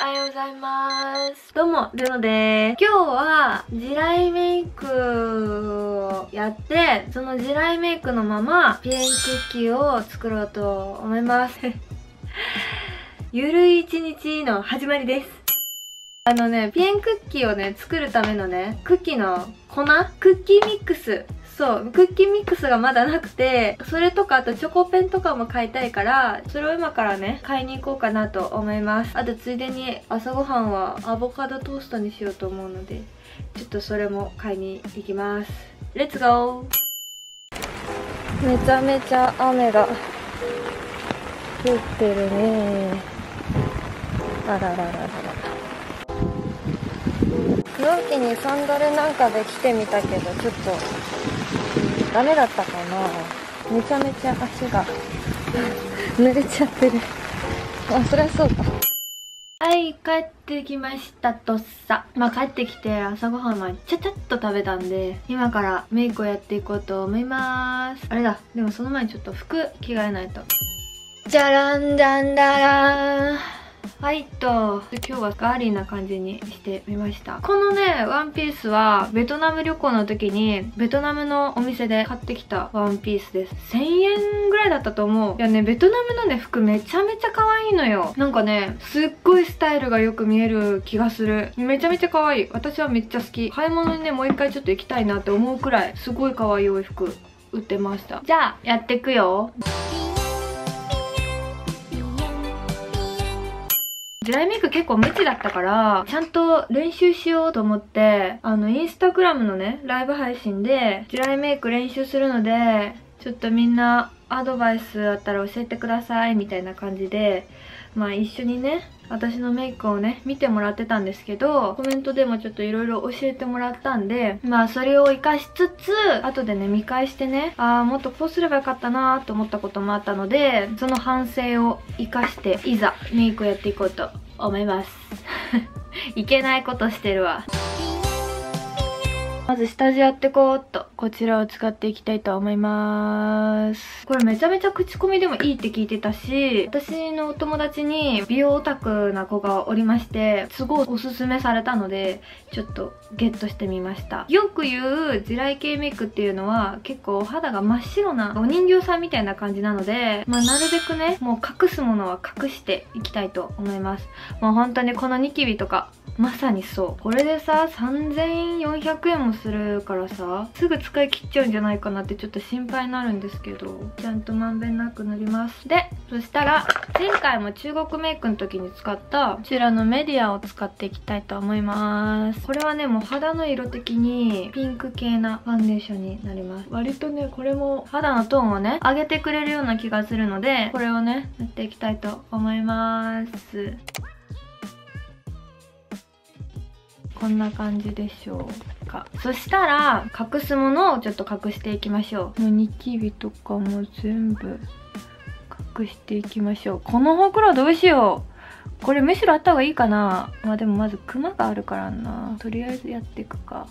おはようございます。どうもルノです。今日は地雷メイクをやってその地雷メイクのままピエンクッキーを作ろうと思います。ゆるい一日の始まりです。あのね、ピエンクッキーをね、作るためのね、クッキーの粉？クッキーミックス。そう、クッキーミックスがまだなくて、それとかあとチョコペンとかも買いたいから、それを今からね、買いに行こうかなと思います。あとついでに朝ごはんはアボカドトーストにしようと思うので、ちょっとそれも買いに行きます。レッツゴーめちゃめちゃ雨が降ってるねあららららら。のんきにサンダルなんかで来てみたけどちょっとダメだったかな？めちゃめちゃ足が。濡れちゃってる。あそりゃそうか。はい帰ってきましたとさ。まあ帰ってきて朝ごはんはちゃちゃっと食べたんで今からメイクをやっていこうと思います。あれだでもその前にちょっと服着替えないと。じゃらんじゃんだらーはいと今日はガーリーな感じにしてみました。このねワンピースはベトナム旅行の時にベトナムのお店で買ってきたワンピースです。1000円ぐらいだったと思う。いやねベトナムのね服めちゃめちゃ可愛いのよ。なんかねすっごいスタイルがよく見える気がする。めちゃめちゃ可愛い。私はめっちゃ好き。買い物にねもう一回ちょっと行きたいなって思うくらいすごい可愛いお洋服売ってました。じゃあやってくよ。ジェライメイク結構無知だったから、ちゃんと練習しようと思って、あの、インスタグラムのね、ライブ配信で、地雷メイク練習するので、ちょっとみんなアドバイスあったら教えてくださいみたいな感じで、まあ一緒にね、私のメイクをね、見てもらってたんですけど、コメントでもちょっと色々教えてもらったんで、まあそれを活かしつつ、後でね、見返してね、ああ、もっとこうすればよかったなーと思ったこともあったので、その反省を活かして、いざメイクをやっていこうと思います。いけないことしてるわ。まず下地やってこうっと。こちらを使っていきたいと思います。これめちゃめちゃ口コミでもいいって聞いてたし、私のお友達に美容オタクな子がおりまして、すごいおすすめされたので、ちょっとゲットしてみました。よく言う地雷系メイクっていうのは結構お肌が真っ白なお人形さんみたいな感じなので、まあなるべくね、もう隠すものは隠していきたいと思います。もう本当にこのニキビとかまさにそう。これでさ3400円もするからさすぐ使い切っちゃうんじゃないかなってちょっと心配になるんですけどちゃんとまんべんなく塗ります。でそしたら前回も中国メイクの時に使ったこちらのメディアを使っていきたいと思います。これはねもう肌の色的にピンク系なファンデーションになります。割とねこれも肌のトーンをね上げてくれるような気がするのでこれをね塗っていきたいと思います。こんな感じでしょうか。そしたら隠すものをちょっと隠していきましょう。もうニキビとかも全部隠していきましょう。このほくろどうしよう。これむしろあった方がいいかな。まあでもまずクマがあるからな。とりあえずやっていくか。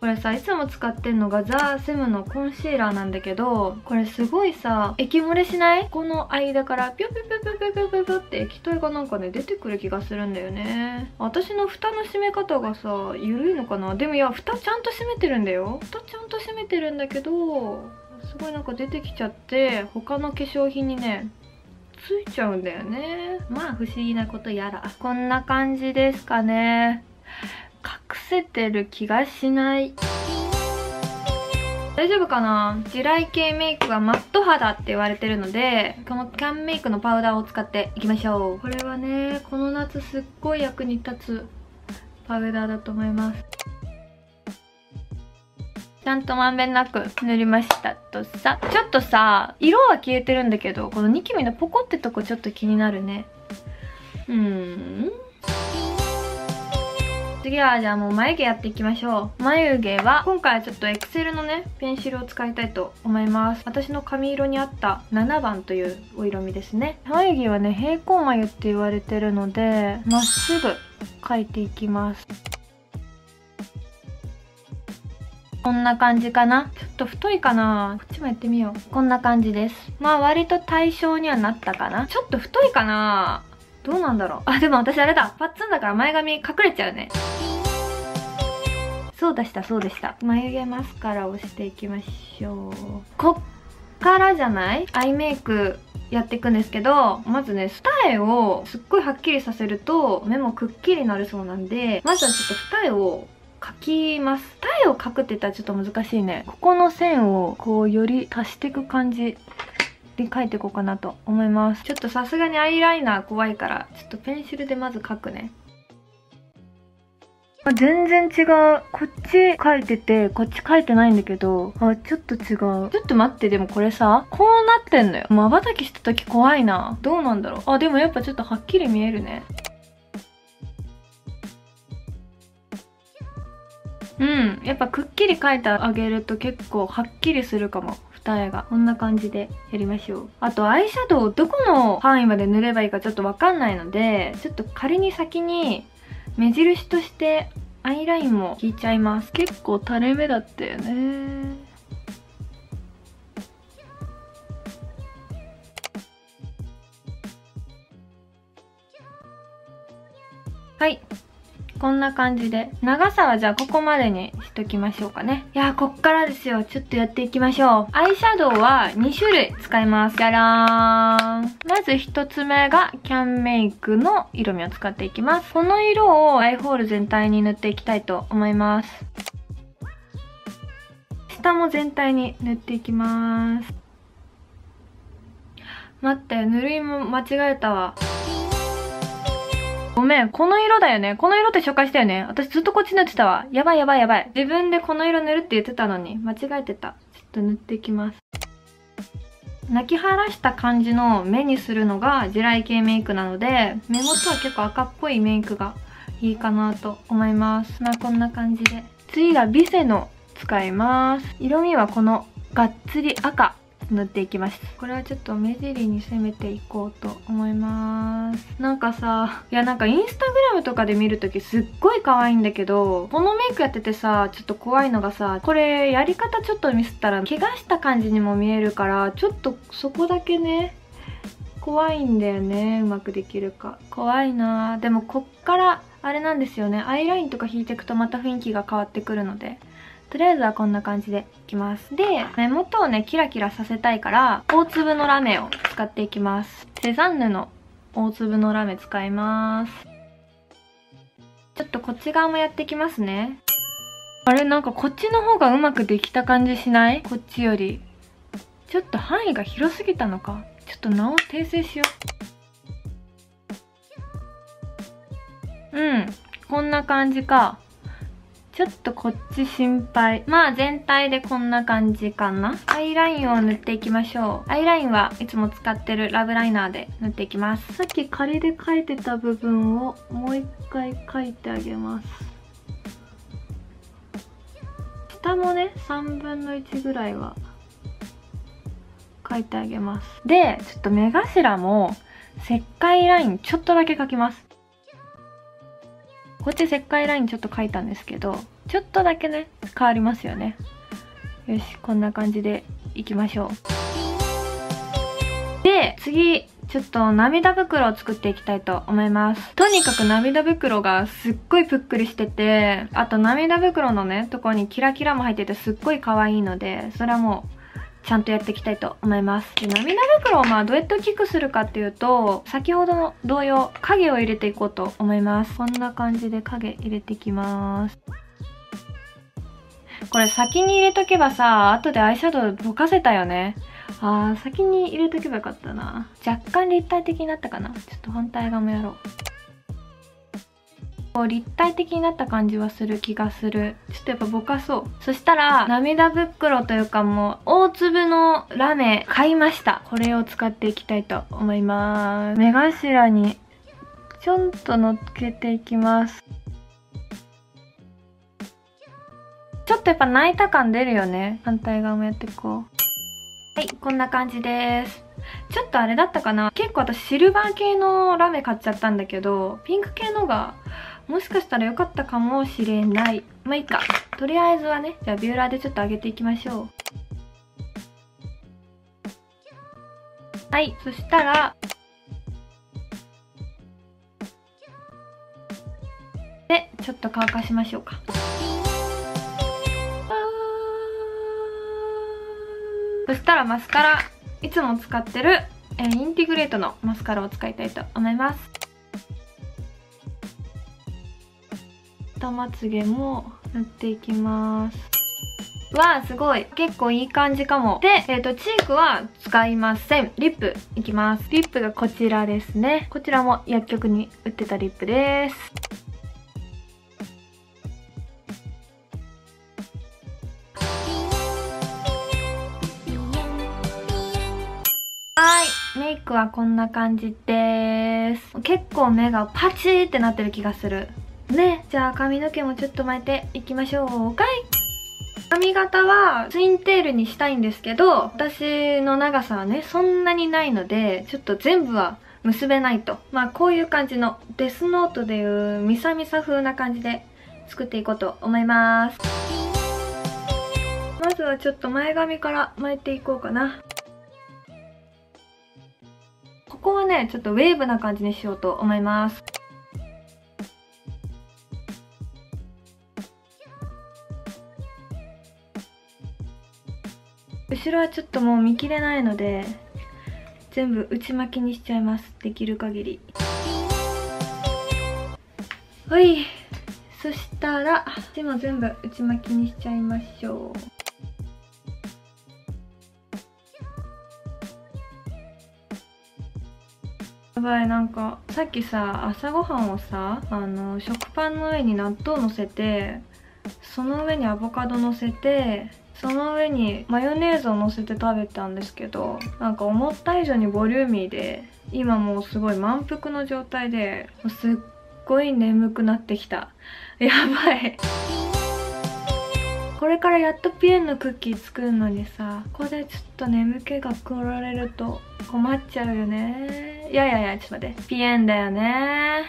これさいつも使ってんのがザ・セムのコンシーラーなんだけどこれすごいさ液漏れしない？この間からピュピュピュピュピュピュピョって液体がなんかね出てくる気がするんだよね私の蓋の閉め方がさ緩いのかなでもいや蓋ちゃんと閉めてるんだよ蓋ちゃんと閉めてるんだけどすごいなんか出てきちゃって他の化粧品にねついちゃうんだよねまあ不思議なことやらこんな感じですかね隠せてる気がしない。大丈夫かな？地雷系メイクはマット肌って言われてるのでこのキャンメイクのパウダーを使っていきましょう。これはねこの夏すっごい役に立つパウダーだと思います。ちゃんとまんべんなく塗りましたとさ。ちょっとさ色は消えてるんだけどこのニキビのポコってとこちょっと気になるね。うん。次はじゃあもう眉毛やっていきましょう。眉毛は今回はちょっとエクセルのねペンシルを使いたいと思います。私の髪色に合った7番というお色味ですね。眉毛はね平行眉って言われてるのでまっすぐ描いていきます。こんな感じかな。ちょっと太いかな。こっちもやってみよう。こんな感じです。まあ割と対象にはなったかな。ちょっと太いかな。どうなんだろうあ、でも私あれだ。パッツンだから前髪隠れちゃうね。そうでした、そうでした。眉毛マスカラをしていきましょう。こっからじゃない？アイメイクやっていくんですけど、まずね、二重をすっごいはっきりさせると目もくっきりなるそうなんで、まずはちょっと二重を描きます。二重を描くって言ったらちょっと難しいね。ここの線をこうより足していく感じで描いていこうかなと思います。ちょっとさすがにアイライナー怖いから、ちょっとペンシルでまず描くね。あ、全然違う。こっち書いてて、こっち書いてないんだけど、あ、ちょっと違う。ちょっと待って、でもこれさ、こうなってんのよ。瞬きした時怖いな。どうなんだろう。あ、でもやっぱちょっとはっきり見えるね。うん。やっぱくっきり書いてあげると結構はっきりするかも。二重が。こんな感じでやりましょう。あとアイシャドウどこの範囲まで塗ればいいかちょっとわかんないので、ちょっと仮に先に目印としてアイラインも引いちゃいます結構垂れ目だったよねはいこんな感じで。長さはじゃあここまでにしときましょうかね。いやー、こっからですよ。ちょっとやっていきましょう。アイシャドウは2種類使います。じゃらーん。まず1つ目がキャンメイクの色味を使っていきます。この色をアイホール全体に塗っていきたいと思います。下も全体に塗っていきます。待って、塗るも間違えたわ。ごめん、この色だよね。この色って紹介したよね。私ずっとこっち塗ってたわ。やばいやばいやばい。自分でこの色塗るって言ってたのに、間違えてた。ちょっと塗っていきます。泣き晴らした感じの目にするのが地雷系メイクなので、目元は結構赤っぽいメイクがいいかなと思います。まあこんな感じで。次がビセの使います。色味はこのがっつり赤塗っていきます。これはちょっと目尻に攻めていこうと思います。なんかさいやなんかインスタグラムとかで見るときすっごい可愛いんだけどこのメイクやっててさちょっと怖いのがさこれやり方ちょっとミスったら怪我した感じにも見えるからちょっとそこだけね怖いんだよねうまくできるか。怖いな。でもこっからあれなんですよね。アイラインとか引いていくとまた雰囲気が変わってくるのでとりあえずはこんな感じでいきます。で、目元をね、キラキラさせたいから、大粒のラメを使っていきます。セザンヌの大粒のラメ使います。ちょっとこっち側もやっていきますね。あれなんかこっちの方がうまくできた感じしない？こっちより。ちょっと範囲が広すぎたのか。ちょっと直訂正しよう。うん。こんな感じか。ちょっとこっち心配。まあ全体でこんな感じかな。アイラインを塗っていきましょう。アイラインはいつも使ってるラブライナーで塗っていきます。さっき仮で描いてた部分をもう一回描いてあげます。下もね、3分の1ぐらいは描いてあげます。で、ちょっと目頭も石灰ラインちょっとだけ描きます。こっち石灰ラインちょっと描いたんですけど、ちょっとだけね、変わりますよね。よし、こんな感じでいきましょう。で、次、ちょっと涙袋を作っていきたいと思います。とにかく涙袋がすっごいぷっくりしてて、あと涙袋のね、とこにキラキラも入っててすっごい可愛いので、それはもうちゃんとやっていきたいと思います。で涙袋をまあどうやって大きくするかっていうと、先ほどの同様、影を入れていこうと思います。こんな感じで影入れていきます。これ先に入れとけばさ、後でアイシャドウぼかせたよね。あー、先に入れとけばよかったな。若干立体的になったかな。ちょっと反対側もやろう。こう立体的になった感じはする気がする。ちょっとやっぱぼかそう。そしたら、涙袋というかもう、大粒のラメ買いました。これを使っていきたいと思います。目頭に、ちょんと乗っけていきます。ちょっとやっぱ泣いた感出るよね。反対側もやっていこう。はい、こんな感じです。ちょっとあれだったかな結構私シルバー系のラメ買っちゃったんだけど、ピンク系のがもしかしたら良かったかもしれない。まあいいか。とりあえずはね、じゃあビューラーでちょっと上げていきましょう。はい、そしたら、で、ちょっと乾かしましょうか。そしたらマスカラ、いつも使ってる、えー、インティグレートのマスカラを使いたいと思います。下まつげも塗っていきます。わあ、すごい。結構いい感じかも。で、えっ、ー、と、チークは使いません。リップいきます。リップがこちらですね。こちらも薬局に売ってたリップです。はい。メイクはこんな感じです。結構目がパチーってなってる気がする。ね。じゃあ髪の毛もちょっと巻いていきましょうかい。髪型はツインテールにしたいんですけど、私の長さはね、そんなにないので、ちょっと全部は結べないと。まあこういう感じのデスノートでいうミサミサ風な感じで作っていこうと思います。まずはちょっと前髪から巻いていこうかな。ここはね、ちょっとウェーブな感じにしようと思います。後ろはちょっともう見切れないので全部内巻きにしちゃいます。できる限り。はい。そしたら足も全部内巻きにしちゃいましょう。やばいなんかさっきさ朝ごはんをさあの食パンの上に納豆乗せてその上にアボカド乗せてその上にマヨネーズをのせて食べたんですけどなんか思った以上にボリューミーで今もうすごい満腹の状態ですっごい眠くなってきた。やばい。これからやっとピエンのクッキー作るのにさここでちょっと眠気が来られると困っちゃうよね。いやいやいやちょっと待って。ピエンだよね。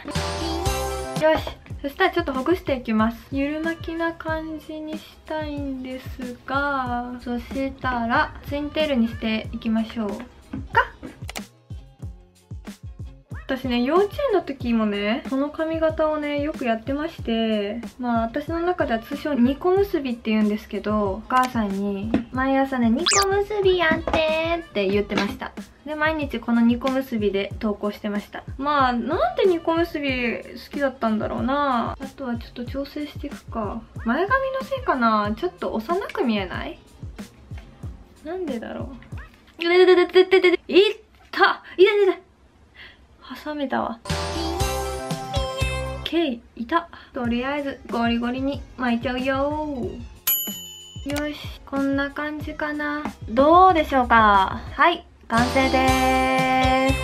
よし。そしたらちょっとほぐしていきますゆる巻きな感じにしたいんですがそしたらツインテールにしていきましょうか私ね、幼稚園の時もね、この髪型をね、よくやってまして、まあ私の中では通称2個結びって言うんですけど、お母さんに、毎朝ね、2個結びやってって言ってました。で、毎日この2個結びで投稿してました。まあ、なんで2個結び好きだったんだろうなあとはちょっと調整していくか。前髪のせいかなちょっと幼く見えない？なんでだろう。いったいたいたいた挟めたわ。OK!、いた。とりあえず、ゴリゴリに巻いちゃうよよし、こんな感じかな。どうでしょうか？はい、完成でーす。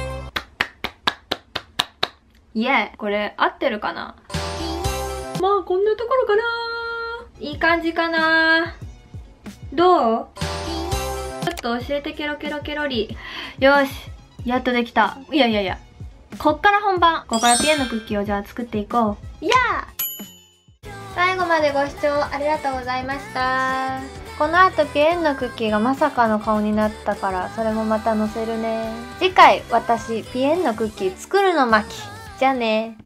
イエーこれ、合ってるかな？まあ、こんなところかな。いい感じかな？どう？ちょっと教えてケロケロケロリ。よし、やっとできた。いやいやいや、こっから本番。ここからピエンのクッキーをじゃあ作っていこう。いや最後までご視聴ありがとうございましたこの後ピエンのクッキーがまさかの顔になったからそれもまた載せるね。次回私ピエンのクッキー作るの巻じゃあね。